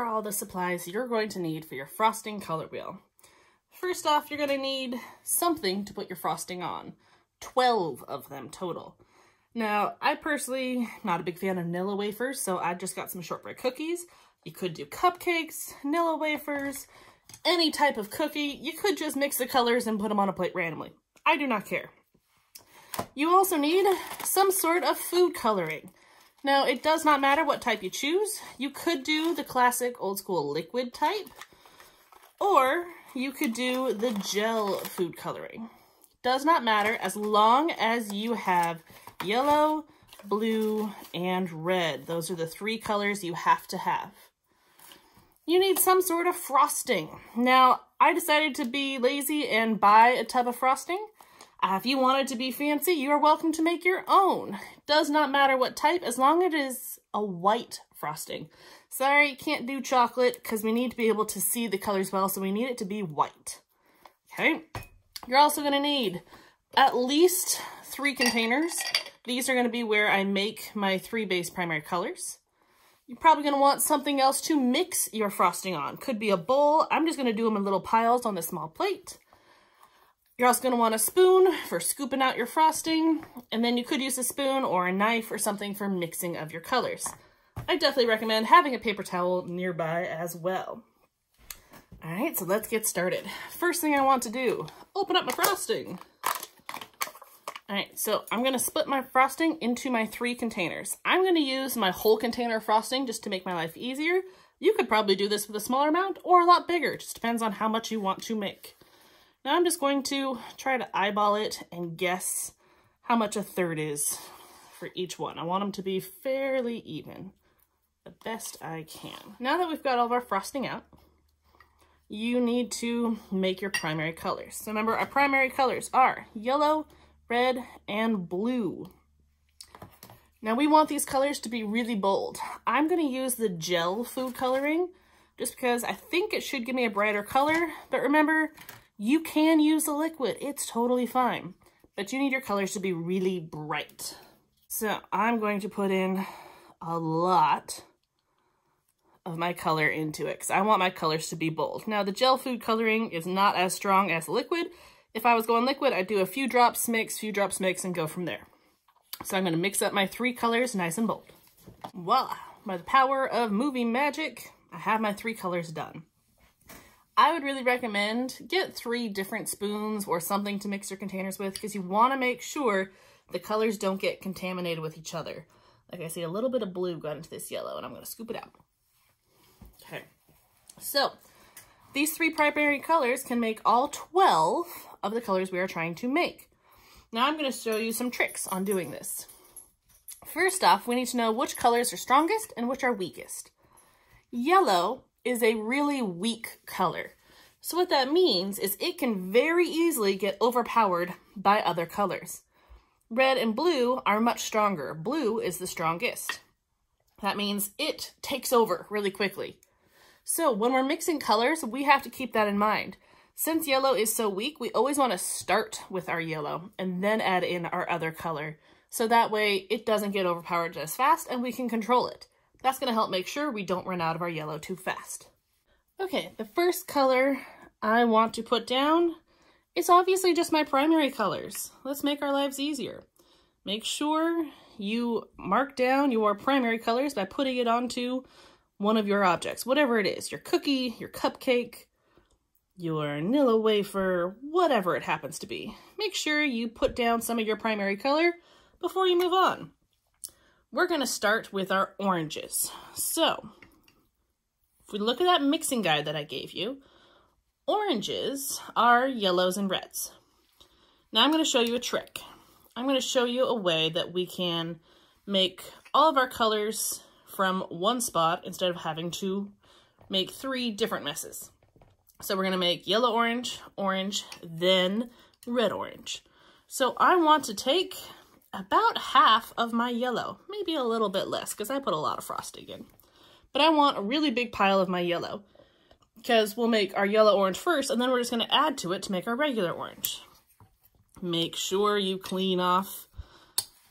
are all the supplies you're going to need for your frosting color wheel. First off, you're going to need something to put your frosting on. 12 of them total. Now, I personally not a big fan of Nilla wafers, so I just got some shortbread cookies. You could do cupcakes, Nilla wafers, any type of cookie. You could just mix the colors and put them on a plate randomly. I do not care. You also need some sort of food coloring. Now, it does not matter what type you choose. You could do the classic old school liquid type, or you could do the gel food coloring. Does not matter as long as you have yellow, blue, and red. Those are the three colors you have to have. You need some sort of frosting. Now, I decided to be lazy and buy a tub of frosting. Uh, if you want it to be fancy, you are welcome to make your own. Does not matter what type, as long as it is a white frosting. Sorry, can't do chocolate because we need to be able to see the colors well, so we need it to be white. Okay, you're also going to need at least three containers. These are going to be where I make my three base primary colors. You're probably going to want something else to mix your frosting on. Could be a bowl. I'm just going to do them in little piles on the small plate. You're also going to want a spoon for scooping out your frosting, and then you could use a spoon or a knife or something for mixing of your colors. I definitely recommend having a paper towel nearby as well. All right, so let's get started. First thing I want to do, open up my frosting. All right, so I'm gonna split my frosting into my three containers. I'm gonna use my whole container of frosting just to make my life easier. You could probably do this with a smaller amount or a lot bigger, just depends on how much you want to make. Now I'm just going to try to eyeball it and guess how much a third is for each one. I want them to be fairly even, the best I can. Now that we've got all of our frosting out, you need to make your primary colors. So remember, our primary colors are yellow, red, and blue. Now we want these colors to be really bold. I'm going to use the gel food coloring just because I think it should give me a brighter color. But remember, you can use the liquid. It's totally fine. But you need your colors to be really bright. So I'm going to put in a lot of my color into it because I want my colors to be bold. Now the gel food coloring is not as strong as liquid. If I was going liquid, I'd do a few drops mix, few drops mix, and go from there. So I'm going to mix up my three colors nice and bold. Voila! By the power of movie magic, I have my three colors done. I would really recommend get three different spoons or something to mix your containers with because you want to make sure the colors don't get contaminated with each other. Like I see a little bit of blue got into this yellow and I'm going to scoop it out. Okay, so these three primary colors can make all 12 of the colors we are trying to make. Now I'm going to show you some tricks on doing this. First off, we need to know which colors are strongest and which are weakest. Yellow is a really weak color. So what that means is it can very easily get overpowered by other colors. Red and blue are much stronger. Blue is the strongest. That means it takes over really quickly. So when we're mixing colors, we have to keep that in mind. Since yellow is so weak, we always want to start with our yellow and then add in our other color. So that way it doesn't get overpowered as fast and we can control it. That's going to help make sure we don't run out of our yellow too fast. Okay, the first color I want to put down is obviously just my primary colors. Let's make our lives easier. Make sure you mark down your primary colors by putting it onto one of your objects, whatever it is, your cookie, your cupcake, your Nilla wafer, whatever it happens to be. Make sure you put down some of your primary color before you move on we're going to start with our oranges. So, if we look at that mixing guide that I gave you, oranges are yellows and reds. Now I'm going to show you a trick. I'm going to show you a way that we can make all of our colors from one spot instead of having to make three different messes. So we're going to make yellow orange, orange, then red orange. So I want to take about half of my yellow, maybe a little bit less because I put a lot of frosting in. But I want a really big pile of my yellow because we'll make our yellow orange first and then we're just going to add to it to make our regular orange. Make sure you clean off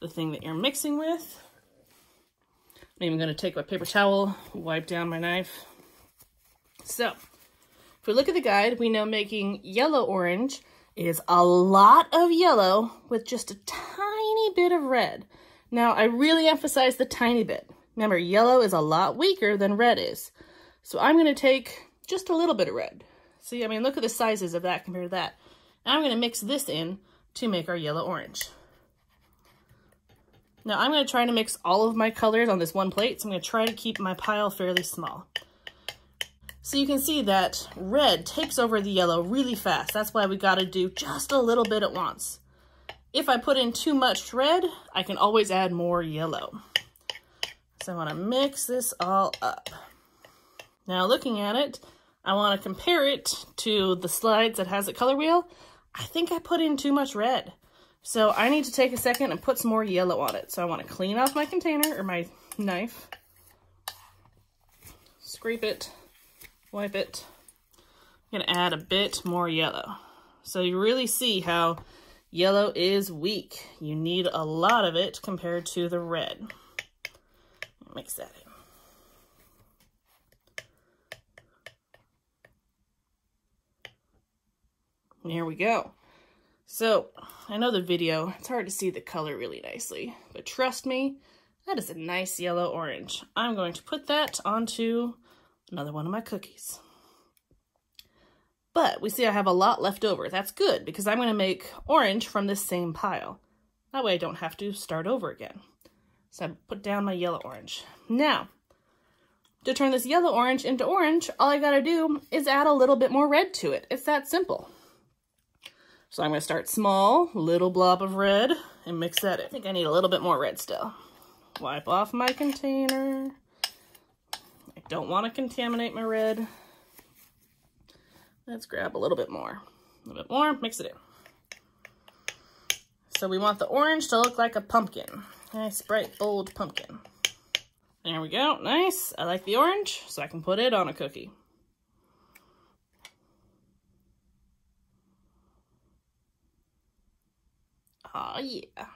the thing that you're mixing with. I'm even going to take my paper towel, wipe down my knife. So, if we look at the guide, we know making yellow orange is a lot of yellow with just a tiny bit of red. Now, I really emphasize the tiny bit. Remember, yellow is a lot weaker than red is. So I'm going to take just a little bit of red. See, I mean, look at the sizes of that compared to that. Now I'm going to mix this in to make our yellow orange. Now I'm going to try to mix all of my colors on this one plate, so I'm going to try to keep my pile fairly small. So you can see that red takes over the yellow really fast. That's why we got to do just a little bit at once. If I put in too much red, I can always add more yellow. So I want to mix this all up. Now looking at it, I want to compare it to the slides that has a color wheel. I think I put in too much red. So I need to take a second and put some more yellow on it. So I want to clean off my container or my knife. Scrape it wipe it. I'm going to add a bit more yellow. So you really see how yellow is weak. You need a lot of it compared to the red. Mix that in. Here we go. So, I know the video, it's hard to see the color really nicely, but trust me, that is a nice yellow orange. I'm going to put that onto Another one of my cookies. But we see I have a lot left over. That's good because I'm going to make orange from this same pile. That way I don't have to start over again. So I put down my yellow orange. Now, to turn this yellow orange into orange, all I gotta do is add a little bit more red to it. It's that simple. So I'm gonna start small, little blob of red, and mix that in. I think I need a little bit more red still. Wipe off my container. I don't want to contaminate my red. Let's grab a little bit more. A little bit more, mix it in. So we want the orange to look like a pumpkin. Nice, bright, bold pumpkin. There we go, nice. I like the orange, so I can put it on a cookie. Oh yeah.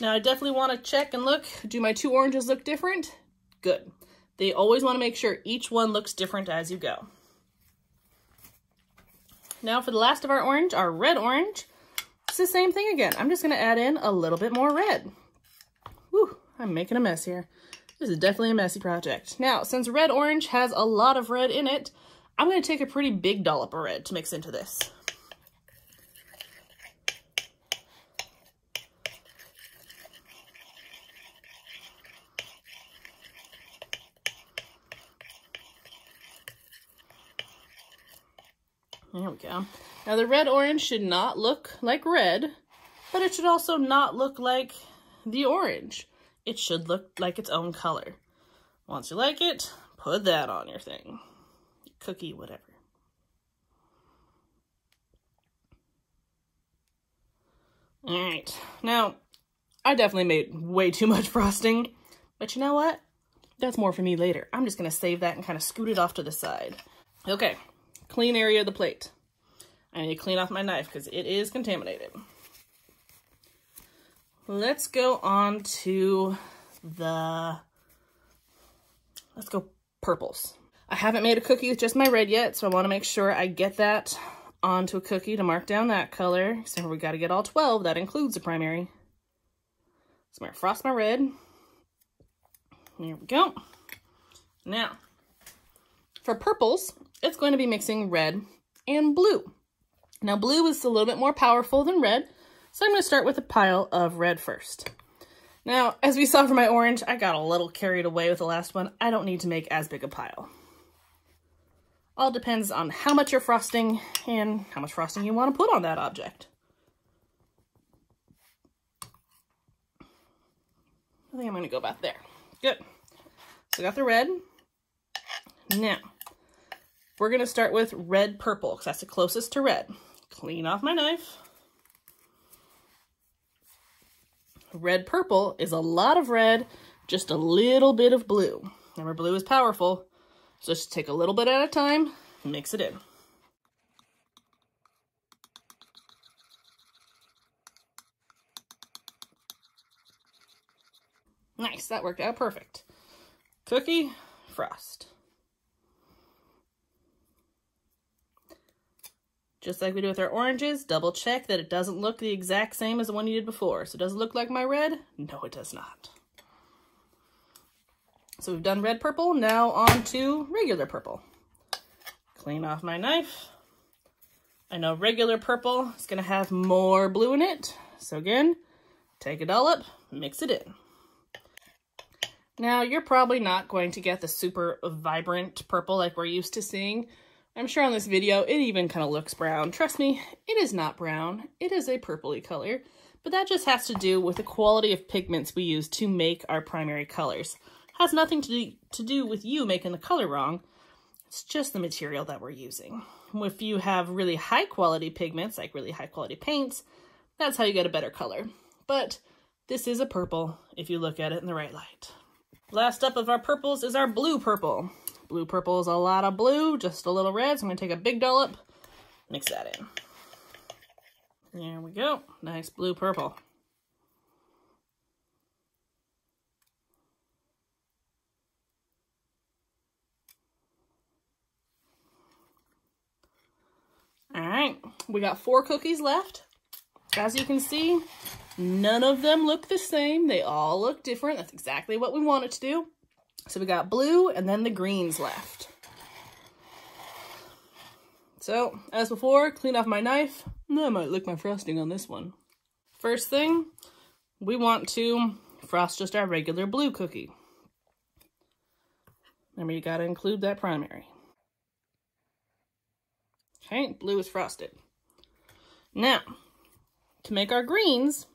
Now I definitely want to check and look. Do my two oranges look different? Good. They always want to make sure each one looks different as you go. Now for the last of our orange, our red orange, it's the same thing again. I'm just to add in a little bit more red. Whew, I'm making a mess here. This is definitely a messy project. Now, since red orange has a lot of red in it, I'm to take a pretty big dollop of red to mix into this. There we go. Now the red orange should not look like red, but it should also not look like the orange. It should look like its own color. Once you like it, put that on your thing. Cookie, whatever. Alright, now, I definitely made way too much frosting, but you know what? That's more for me later. I'm just to save that and kind of scoot it off to the side. Okay, clean area of the plate. I need to clean off my knife because it is contaminated. Let's go on to the, let's go purples. I haven't made a cookie with just my red yet, so I want to make sure I get that onto a cookie to mark down that color. So we got to get all 12. That includes the primary. So I'm going to frost my red. There we go. Now, for purples, it's going to be mixing red and blue. Now blue is a little bit more powerful than red, so I'm going to start with a pile of red first. Now, as we saw from my orange, I got a little carried away with the last one. I don't need to make as big a pile. All depends on how much you're frosting and how much frosting you want to put on that object. I think I'm going to go about there. Good. So I got the red. Now, we're going to start with red purple because that's the closest to red. Clean off my knife. Red purple is a lot of red, just a little bit of blue. Remember, blue is powerful, so just take a little bit at a time, mix it in. Nice, that worked out perfect. Cookie, frost. Just like we do with our oranges, double check that it doesn't look the exact same as the one you did before. So does it look like my red? No, it does not. So we've done red purple, now on to regular purple. Clean off my knife. I know regular purple is gonna have more blue in it. So again, take a dollop, mix it in. Now, you're probably not going to get the super vibrant purple like we're used to seeing. I'm sure on this video, it even kind of looks brown. Trust me, it is not brown. It is a purpley color, but that just has to do with the quality of pigments we use to make our primary colors has nothing to do, to do with you making the color wrong. It's just the material that we're using. If you have really high quality pigments, like really high quality paints, that's how you get a better color. But this is a purple if you look at it in the right light. Last up of our purples is our blue purple. Blue purple is a lot of blue, just a little red. So I'm going to take a big dollop, mix that in. There we go. Nice blue purple. All right, we got four cookies left. As you can see, none of them look the same. They all look different. That's exactly what we want it to do. So we got blue and then the greens left. So, as before, clean off my knife. I might lick my frosting on this one. First thing, we want to frost just our regular blue cookie. Remember, you gotta include that primary. Okay, blue is frosted. Now, to make our greens,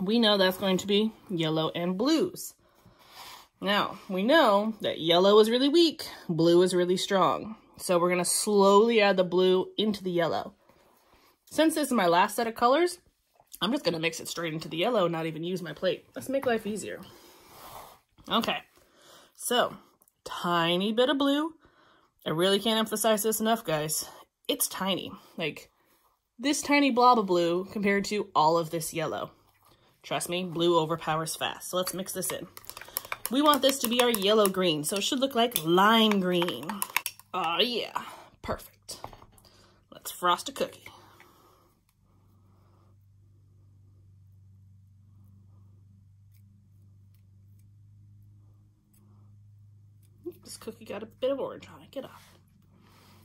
we know that's going to be yellow and blues. Now, we know that yellow is really weak, blue is really strong. So we're going to slowly add the blue into the yellow. Since this is my last set of colors, I'm just going to mix it straight into the yellow not even use my plate. Let's make life easier. Okay, so tiny bit of blue. I really can't emphasize this enough, guys it's tiny. Like, this tiny blob of blue compared to all of this yellow. Trust me, blue overpowers fast. So let's mix this in. We want this to be our yellow-green, so it should look like lime green. Oh, yeah. Perfect. Let's frost a cookie. This cookie got a bit of orange on it. Get off.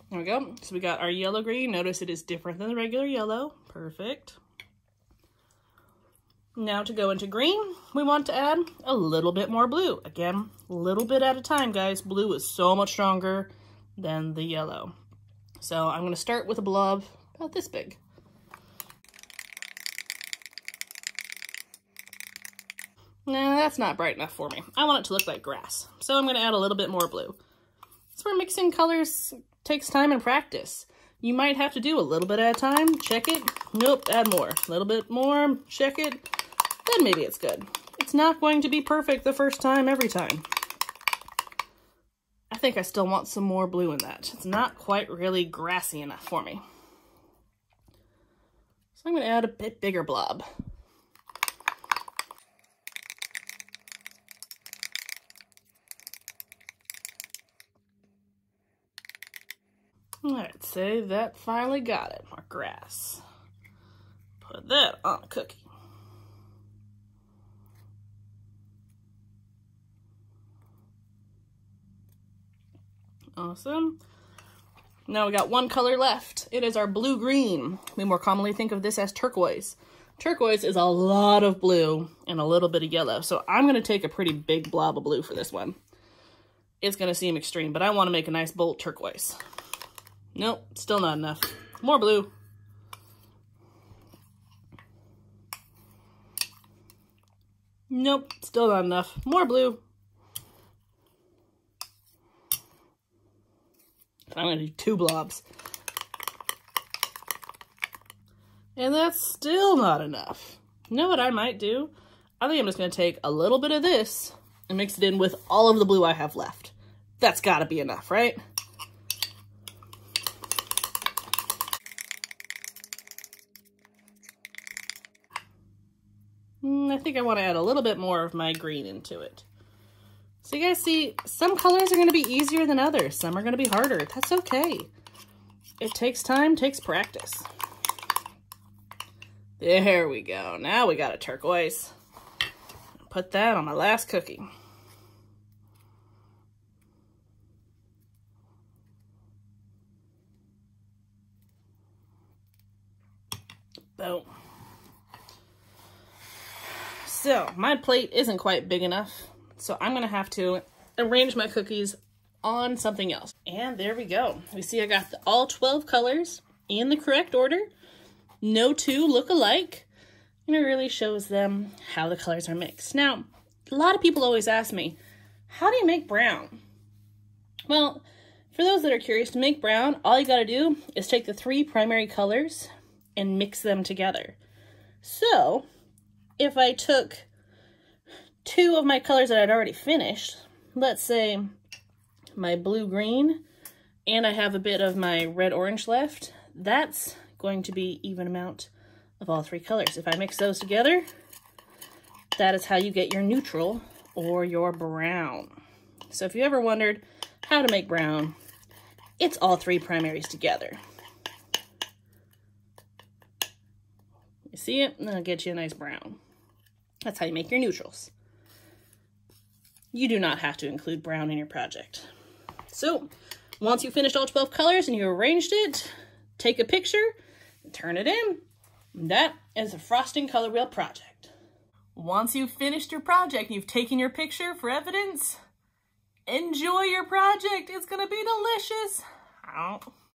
There we go. So we got our yellow green. Notice it is different than the regular yellow. Perfect. Now to go into green, we want to add a little bit more blue. Again, a little bit at a time, guys. Blue is so much stronger than the yellow. So I'm going to start with a blob about this big. Nah, that's not bright enough for me. I want it to look like grass. So I'm going to add a little bit more blue. That's we're mixing colors takes time and practice. You might have to do a little bit at a time, check it, nope, add more. A little bit more, check it, then maybe it's good. It's not going to be perfect the first time every time. I think I still want some more blue in that. It's not quite really grassy enough for me. So I'm going to add a bit bigger blob. Alright, say that finally got it. More grass. Put that on a cookie. Awesome. Now we got one color left. It is our blue-green. We more commonly think of this as turquoise. Turquoise is a lot of blue and a little bit of yellow. So I'm going to take a pretty big blob of blue for this one. It's going to seem extreme, but I want to make a nice bold turquoise. Nope, still not enough. More blue. Nope, still not enough. More blue. I'm going to do two blobs. And that's still not enough. You know what I might do? I think I'm just going to take a little bit of this and mix it in with all of the blue I have left. That's got to be enough, right? Mm, I think I want to add a little bit more of my green into it. So you guys see, some colors are going to be easier than others. Some are going to be harder. That's okay. it takes time, takes practice. There we go. Now we got a turquoise. Put that on my last cookie. Boom. So, my plate isn't quite big enough, so I'm to have to arrange my cookies on something else. And there we go. We see I got the, all 12 colors in the correct order. No two look alike. And it really shows them how the colors are mixed. Now, a lot of people always ask me, how do you make brown? Well, for those that are curious, to make brown, all you gotta do is take the three primary colors and mix them together. So, if I took two of my colors that I'd already finished, let's say my blue-green, and I have a bit of my red-orange left, that's going to be even amount of all three colors. If I mix those together, that is how you get your neutral or your brown. So if you ever wondered how to make brown, it's all three primaries together. You see it? And that'll get you a nice brown. That's how you make your neutrals. You do not have to include brown in your project. So once you've finished all 12 colors and you arranged it, take a picture, turn it in. That is a frosting color wheel project. Once you've finished your project and you've taken your picture for evidence, enjoy your project. It's gonna be delicious.